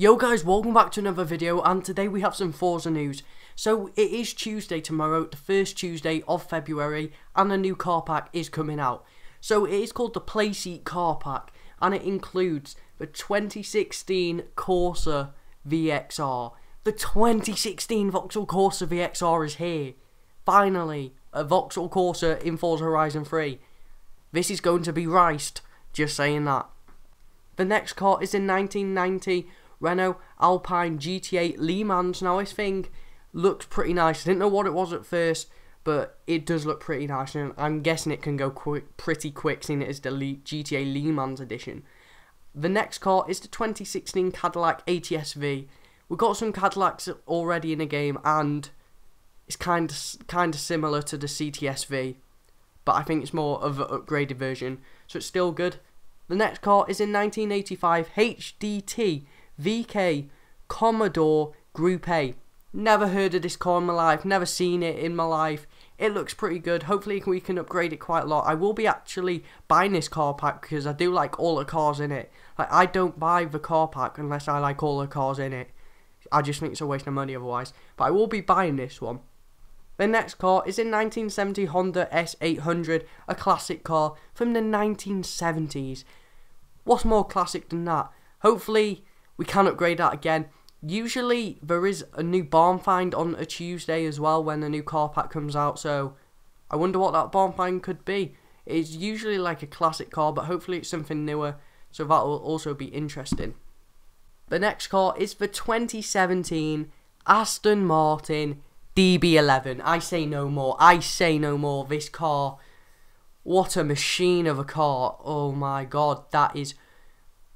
Yo guys, welcome back to another video and today we have some Forza news. So it is Tuesday tomorrow, the first Tuesday of February and a new car pack is coming out. So it is called the Playseat car pack and it includes the 2016 Corsa VXR. The 2016 Vauxhall Corsa VXR is here. Finally, a Vauxhall Corsa in Forza Horizon 3. This is going to be riced, just saying that. The next car is in 1990 Renault Alpine GTA Le Mans. Now this thing looks pretty nice. I didn't know what it was at first, but it does look pretty nice, and I'm guessing it can go quick, pretty quick, seeing it is the GTA Le Mans edition. The next car is the 2016 Cadillac ATS-V. We've got some Cadillacs already in the game, and it's kind of kind of similar to the CTS-V, but I think it's more of an upgraded version, so it's still good. The next car is in 1985 HDT VK Commodore Group A. Never heard of this car in my life, never seen it in my life. It looks pretty good. Hopefully we can upgrade it quite a lot. I will be actually buying this car pack because I do like all the cars in it. Like I don't buy the car pack unless I like all the cars in it. I just think it's a waste of money otherwise. But I will be buying this one. The next car is a 1970 Honda S800, a classic car from the 1970s. What's more classic than that? Hopefully we can upgrade that again. Usually there is a new barn find on a Tuesday as well when a new car pack comes out, so I wonder what that barn find could be. It's usually like a classic car, but hopefully it's something newer, so that will also be interesting. The next car is the 2017 Aston Martin DB11. I say no more. I say no more. This car, what a machine of a car. Oh my god, that is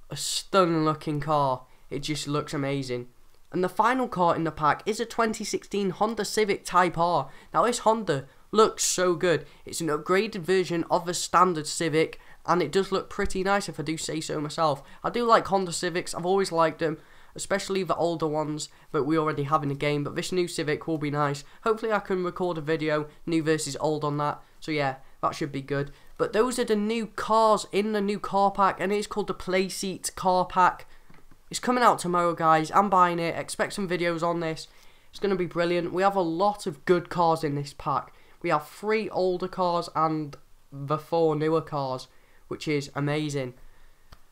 a stunning looking car. It just looks amazing. And the final car in the pack is a 2016 Honda Civic Type R. Now this Honda looks so good. It's an upgraded version of the standard Civic and it does look pretty nice if I do say so myself. I do like Honda Civics, I've always liked them, especially the older ones that we already have in the game, but this new Civic will be nice. Hopefully I can record a video, new versus old on that, so yeah, that should be good. But those are the new cars in the new car pack, and it's called the Playseat car pack. It's coming out tomorrow, guys. I'm buying it. Expect some videos on this. It's going to be brilliant. We have a lot of good cars in this pack. We have three older cars and the four newer cars, which is amazing.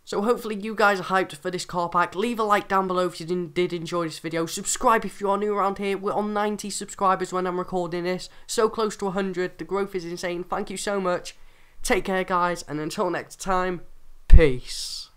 So hopefully you guys are hyped for this car pack. Leave a like down below if you did enjoy this video. Subscribe if you are new around here. We're on 90 subscribers when I'm recording this. So close to 100. The growth is insane. Thank you so much. Take care, guys. And until next time, peace.